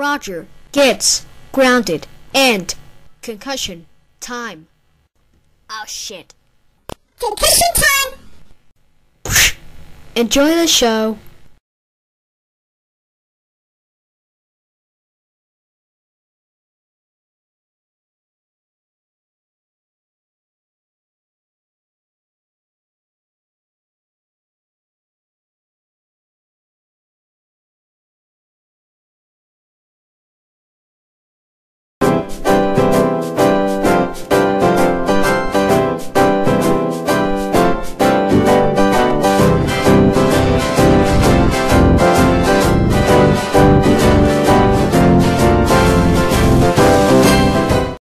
Roger gets grounded and concussion time. Oh shit. Concussion time! Enjoy the show.